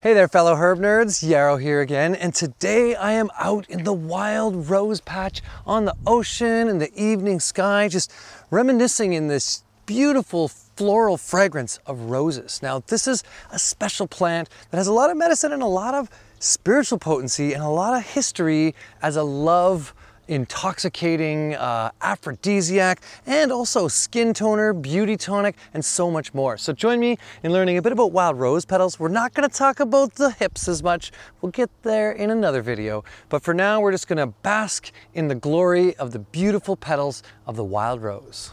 Hey there fellow herb nerds, Yarrow here again, and today I am out in the wild rose patch on the ocean in the evening sky, just reminiscing in this beautiful floral fragrance of roses. Now this is a special plant that has a lot of medicine and a lot of spiritual potency and a lot of history as a love intoxicating uh, aphrodisiac, and also skin toner, beauty tonic, and so much more. So join me in learning a bit about wild rose petals. We're not gonna talk about the hips as much. We'll get there in another video. But for now, we're just gonna bask in the glory of the beautiful petals of the wild rose.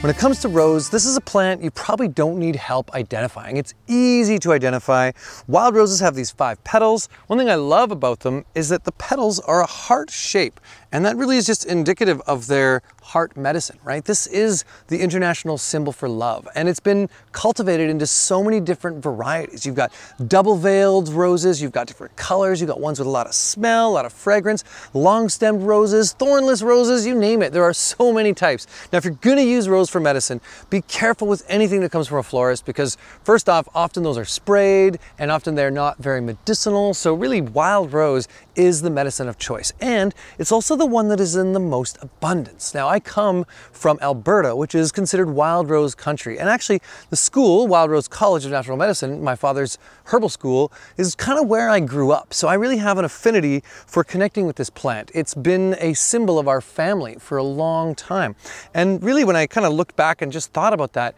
When it comes to rose, this is a plant you probably don't need help identifying. It's easy to identify. Wild roses have these five petals. One thing I love about them is that the petals are a heart shape. And that really is just indicative of their heart medicine, right? This is the international symbol for love. And it's been cultivated into so many different varieties. You've got double veiled roses, you've got different colors, you've got ones with a lot of smell, a lot of fragrance, long stemmed roses, thornless roses, you name it. There are so many types. Now, if you're gonna use rose for medicine, be careful with anything that comes from a florist because first off, often those are sprayed and often they're not very medicinal. So really wild rose is the medicine of choice. And it's also the one that is in the most abundance. Now, I come from Alberta, which is considered wild rose country. And actually, the school, Wild Rose College of Natural Medicine, my father's herbal school, is kind of where I grew up. So I really have an affinity for connecting with this plant. It's been a symbol of our family for a long time. And really, when I kind of looked back and just thought about that,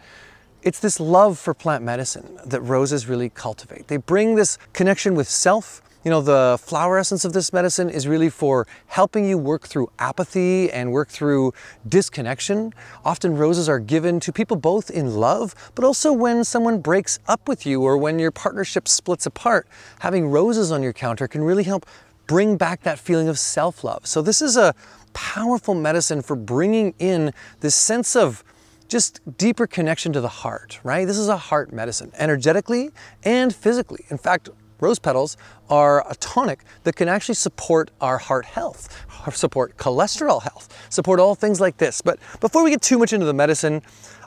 it's this love for plant medicine that roses really cultivate. They bring this connection with self, you know, the flower essence of this medicine is really for helping you work through apathy and work through disconnection. Often roses are given to people both in love, but also when someone breaks up with you or when your partnership splits apart. Having roses on your counter can really help bring back that feeling of self-love. So this is a powerful medicine for bringing in this sense of just deeper connection to the heart, right? This is a heart medicine, energetically and physically. In fact, Rose petals are a tonic that can actually support our heart health, support cholesterol health, support all things like this. But before we get too much into the medicine,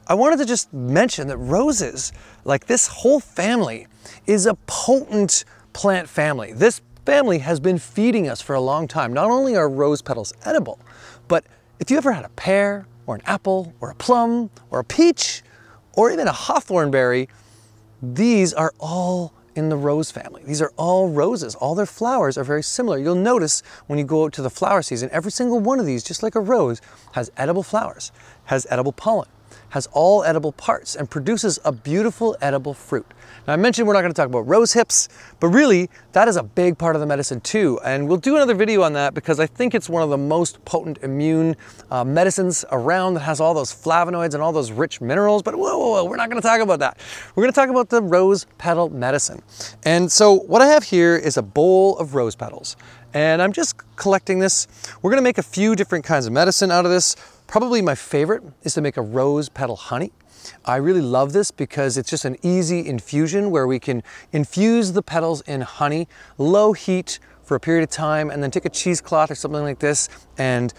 I wanted to just mention that roses, like this whole family, is a potent plant family. This family has been feeding us for a long time. Not only are rose petals edible, but if you ever had a pear or an apple or a plum or a peach or even a hawthorn berry, these are all in the rose family. These are all roses. All their flowers are very similar. You'll notice when you go out to the flower season, every single one of these, just like a rose, has edible flowers, has edible pollen has all edible parts and produces a beautiful edible fruit. Now I mentioned we're not gonna talk about rose hips, but really that is a big part of the medicine too. And we'll do another video on that because I think it's one of the most potent immune uh, medicines around that has all those flavonoids and all those rich minerals. But whoa, whoa, whoa, we're not gonna talk about that. We're gonna talk about the rose petal medicine. And so what I have here is a bowl of rose petals. And I'm just collecting this. We're gonna make a few different kinds of medicine out of this. Probably my favorite is to make a rose petal honey. I really love this because it's just an easy infusion where we can infuse the petals in honey, low heat for a period of time, and then take a cheesecloth or something like this and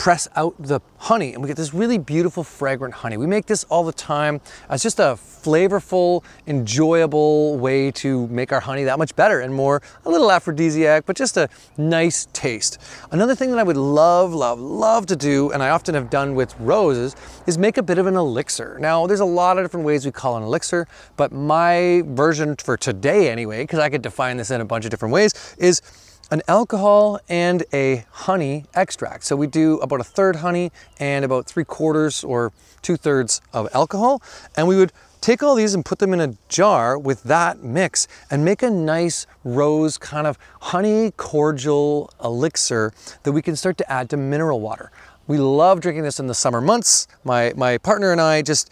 press out the honey and we get this really beautiful fragrant honey. We make this all the time as just a flavorful, enjoyable way to make our honey that much better and more a little aphrodisiac, but just a nice taste. Another thing that I would love, love, love to do, and I often have done with roses, is make a bit of an elixir. Now, there's a lot of different ways we call an elixir, but my version for today anyway, because I could define this in a bunch of different ways, is an alcohol and a honey extract. So we do about a third honey and about three quarters or two thirds of alcohol. And we would take all these and put them in a jar with that mix and make a nice rose kind of honey cordial elixir that we can start to add to mineral water. We love drinking this in the summer months. My, my partner and I just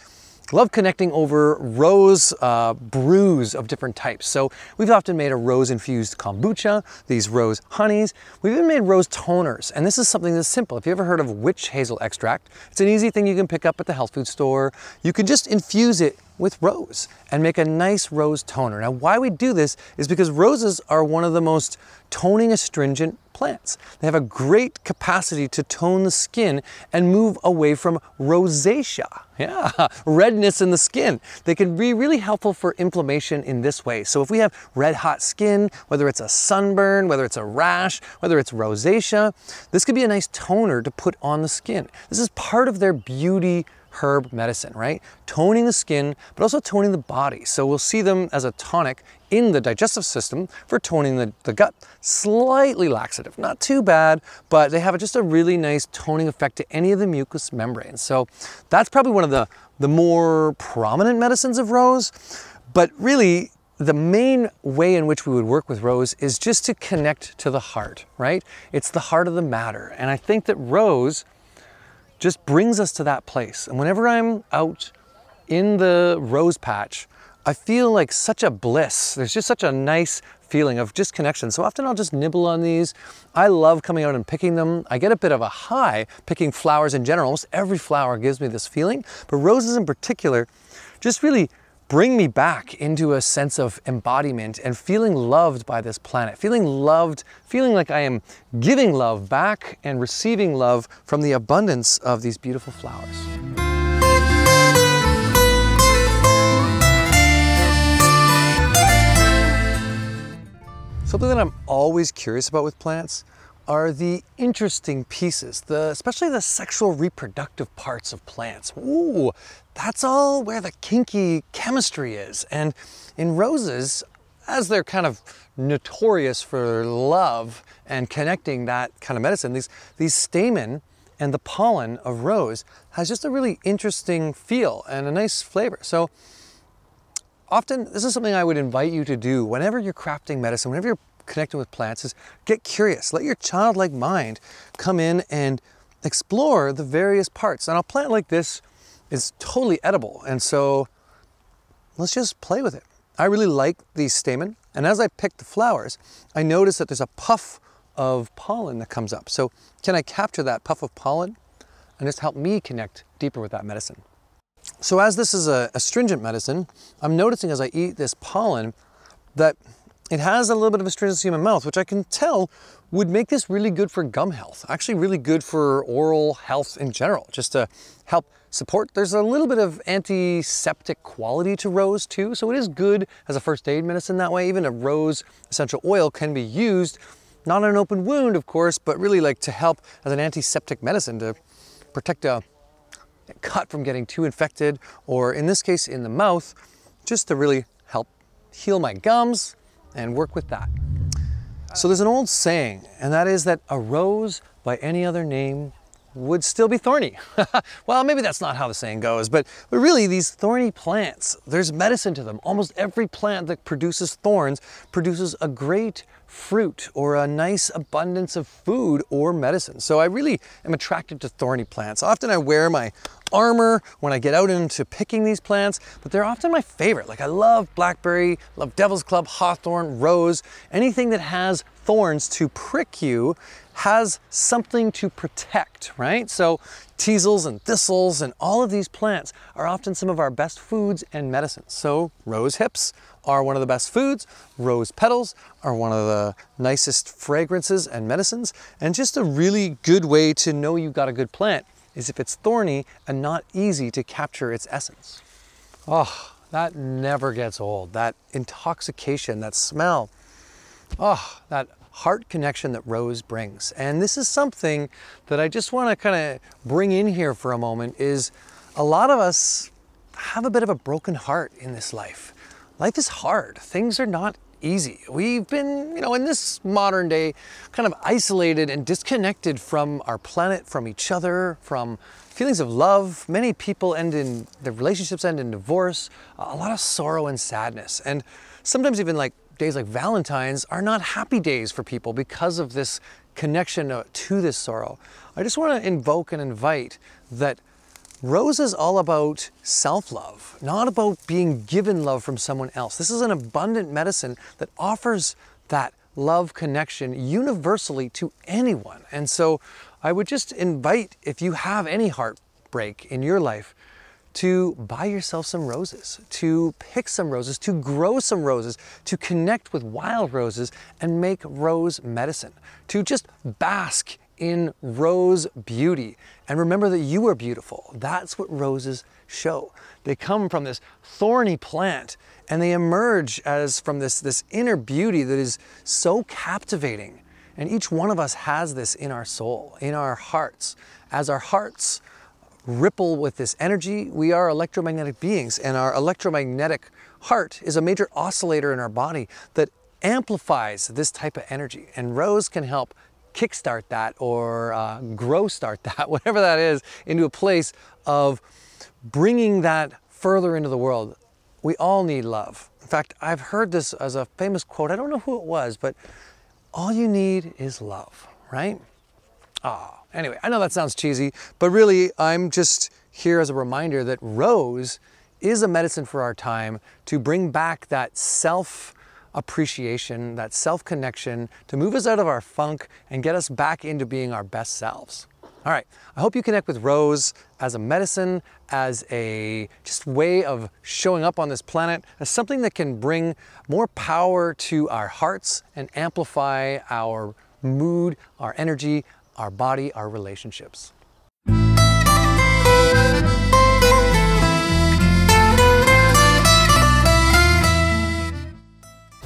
love connecting over rose uh, brews of different types. So we've often made a rose infused kombucha, these rose honeys. We've even made rose toners. And this is something that's simple. If you ever heard of witch hazel extract, it's an easy thing you can pick up at the health food store. You can just infuse it with rose and make a nice rose toner. Now why we do this is because roses are one of the most toning astringent plants. They have a great capacity to tone the skin and move away from rosacea. Yeah, redness in the skin. They can be really helpful for inflammation in this way. So if we have red hot skin, whether it's a sunburn, whether it's a rash, whether it's rosacea, this could be a nice toner to put on the skin. This is part of their beauty herb medicine, right? Toning the skin, but also toning the body. So we'll see them as a tonic in the digestive system for toning the, the gut. Slightly laxative, not too bad, but they have just a really nice toning effect to any of the mucous membranes. So that's probably one of the, the more prominent medicines of rose. But really, the main way in which we would work with rose is just to connect to the heart, right? It's the heart of the matter. And I think that rose just brings us to that place. And whenever I'm out in the rose patch, I feel like such a bliss. There's just such a nice feeling of just connection. So often I'll just nibble on these. I love coming out and picking them. I get a bit of a high picking flowers in general. Almost every flower gives me this feeling, but roses in particular just really bring me back into a sense of embodiment and feeling loved by this planet, feeling loved, feeling like I am giving love back and receiving love from the abundance of these beautiful flowers. Something that I'm always curious about with plants are the interesting pieces, the, especially the sexual reproductive parts of plants. Ooh, that's all where the kinky chemistry is. And in roses, as they're kind of notorious for love and connecting that kind of medicine, these, these stamen and the pollen of rose has just a really interesting feel and a nice flavor. So often this is something I would invite you to do whenever you're crafting medicine, whenever you're connecting with plants is get curious. Let your childlike mind come in and explore the various parts. And a plant like this is totally edible. And so let's just play with it. I really like these stamen. And as I pick the flowers, I notice that there's a puff of pollen that comes up. So can I capture that puff of pollen and just help me connect deeper with that medicine? So as this is a astringent medicine, I'm noticing as I eat this pollen that it has a little bit of astringency in my mouth, which I can tell would make this really good for gum health. Actually really good for oral health in general, just to help support. There's a little bit of antiseptic quality to rose too, so it is good as a first aid medicine that way. Even a rose essential oil can be used, not on an open wound, of course, but really like to help as an antiseptic medicine to protect a cut from getting too infected, or in this case, in the mouth, just to really help heal my gums, and work with that. So there's an old saying, and that is that a rose by any other name would still be thorny. well, maybe that's not how the saying goes, but, but really these thorny plants, there's medicine to them. Almost every plant that produces thorns produces a great fruit or a nice abundance of food or medicine. So I really am attracted to thorny plants. Often I wear my armor when I get out into picking these plants, but they're often my favorite. Like I love blackberry, love devil's club, hawthorn, rose, anything that has thorns to prick you has something to protect, right? So teasels and thistles and all of these plants are often some of our best foods and medicines. So rose hips are one of the best foods. Rose petals are one of the nicest fragrances and medicines. And just a really good way to know you've got a good plant is if it's thorny and not easy to capture its essence. Oh, that never gets old. That intoxication, that smell. Oh, that heart connection that rose brings. And this is something that I just want to kind of bring in here for a moment is a lot of us have a bit of a broken heart in this life. Life is hard. Things are not easy. We've been, you know, in this modern day, kind of isolated and disconnected from our planet, from each other, from feelings of love. Many people end in, their relationships end in divorce, a lot of sorrow and sadness. And sometimes even like days like Valentine's are not happy days for people because of this connection uh, to this sorrow. I just want to invoke and invite that Rose is all about self love, not about being given love from someone else. This is an abundant medicine that offers that love connection universally to anyone. And so I would just invite, if you have any heartbreak in your life, to buy yourself some roses, to pick some roses, to grow some roses, to connect with wild roses and make rose medicine, to just bask in rose beauty. And remember that you are beautiful. That's what roses show. They come from this thorny plant and they emerge as from this, this inner beauty that is so captivating. And each one of us has this in our soul, in our hearts. As our hearts ripple with this energy. We are electromagnetic beings, and our electromagnetic heart is a major oscillator in our body that amplifies this type of energy. And Rose can help kickstart that or uh, grow start that, whatever that is, into a place of bringing that further into the world. We all need love. In fact, I've heard this as a famous quote. I don't know who it was, but all you need is love, right? Ah, oh, anyway, I know that sounds cheesy, but really I'm just here as a reminder that rose is a medicine for our time to bring back that self appreciation, that self connection, to move us out of our funk and get us back into being our best selves. All right, I hope you connect with Rose as a medicine, as a just way of showing up on this planet, as something that can bring more power to our hearts and amplify our mood, our energy, our body, our relationships.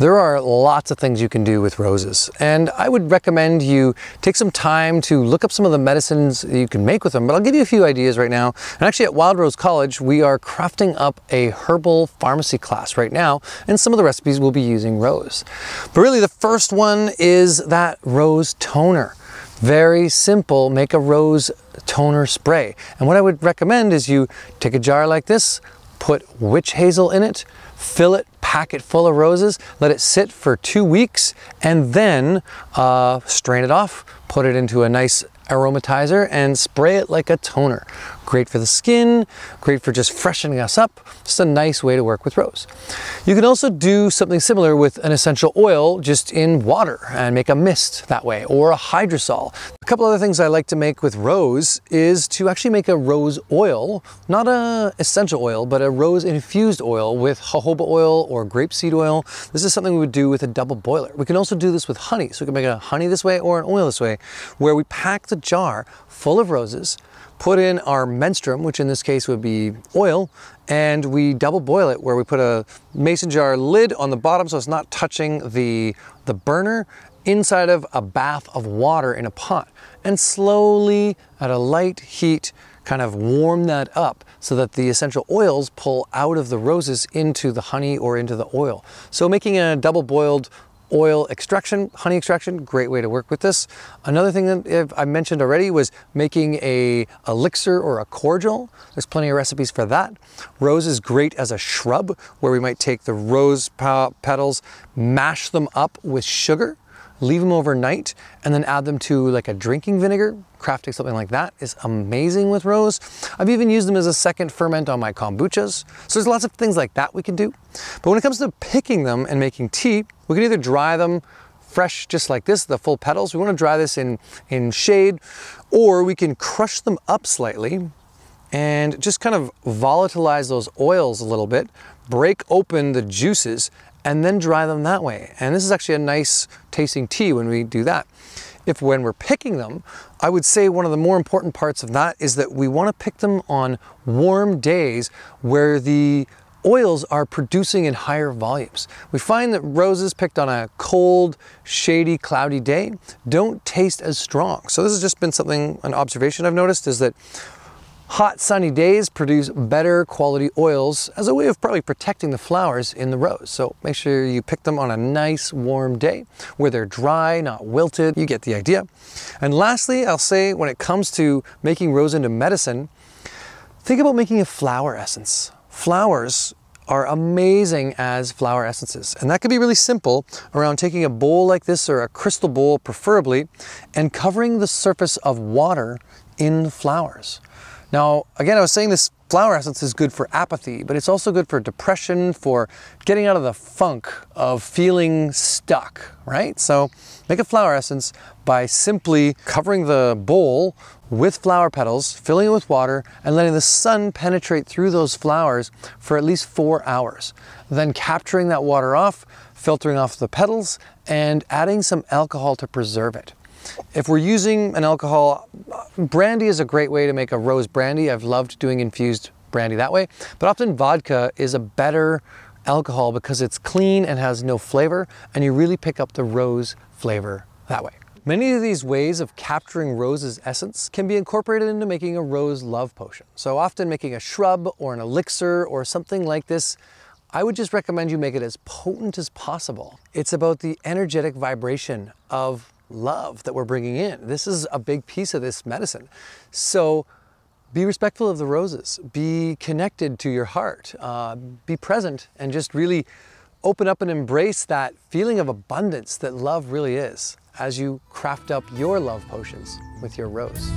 There are lots of things you can do with roses, and I would recommend you take some time to look up some of the medicines you can make with them, but I'll give you a few ideas right now. And actually at Wild Rose College, we are crafting up a herbal pharmacy class right now, and some of the recipes will be using rose. But really the first one is that rose toner. Very simple, make a rose toner spray. And what I would recommend is you take a jar like this, put witch hazel in it, fill it, pack it full of roses, let it sit for two weeks, and then uh, strain it off, put it into a nice aromatizer and spray it like a toner. Great for the skin, great for just freshening us up. Just a nice way to work with rose. You can also do something similar with an essential oil just in water and make a mist that way or a hydrosol. A couple other things I like to make with rose is to actually make a rose oil, not a essential oil, but a rose infused oil with jojoba oil or grapeseed oil. This is something we would do with a double boiler. We can also do this with honey. So we can make a honey this way or an oil this way, where we pack the jar full of roses, put in our menstruum, which in this case would be oil, and we double boil it where we put a mason jar lid on the bottom so it's not touching the, the burner inside of a bath of water in a pot and slowly at a light heat kind of warm that up so that the essential oils pull out of the roses into the honey or into the oil. So making a double boiled oil extraction, honey extraction, great way to work with this. Another thing that I mentioned already was making a elixir or a cordial. There's plenty of recipes for that. Rose is great as a shrub where we might take the rose petals, mash them up with sugar, leave them overnight, and then add them to like a drinking vinegar. Crafting something like that is amazing with rose. I've even used them as a second ferment on my kombuchas. So there's lots of things like that we can do. But when it comes to picking them and making tea, we can either dry them fresh just like this, the full petals. We want to dry this in, in shade, or we can crush them up slightly and just kind of volatilize those oils a little bit, break open the juices, and then dry them that way. And this is actually a nice tasting tea when we do that. If when we're picking them, I would say one of the more important parts of that is that we want to pick them on warm days where the oils are producing in higher volumes. We find that roses picked on a cold, shady, cloudy day don't taste as strong. So this has just been something, an observation I've noticed is that Hot sunny days produce better quality oils as a way of probably protecting the flowers in the rose. So make sure you pick them on a nice warm day where they're dry, not wilted. You get the idea. And lastly, I'll say when it comes to making rose into medicine, think about making a flower essence. Flowers are amazing as flower essences. And that could be really simple around taking a bowl like this or a crystal bowl preferably and covering the surface of water in flowers Now, again, I was saying this flower essence is good for apathy, but it's also good for depression, for getting out of the funk of feeling stuck, right? So make a flower essence by simply covering the bowl with flower petals, filling it with water, and letting the sun penetrate through those flowers for at least four hours. Then capturing that water off, filtering off the petals, and adding some alcohol to preserve it. If we're using an alcohol, brandy is a great way to make a rose brandy. I've loved doing infused brandy that way, but often vodka is a better alcohol because it's clean and has no flavor, and you really pick up the rose flavor that way. Many of these ways of capturing rose's essence can be incorporated into making a rose love potion. So often making a shrub or an elixir or something like this, I would just recommend you make it as potent as possible. It's about the energetic vibration of love that we're bringing in. This is a big piece of this medicine. So be respectful of the roses, be connected to your heart, uh, be present and just really open up and embrace that feeling of abundance that love really is as you craft up your love potions with your rose.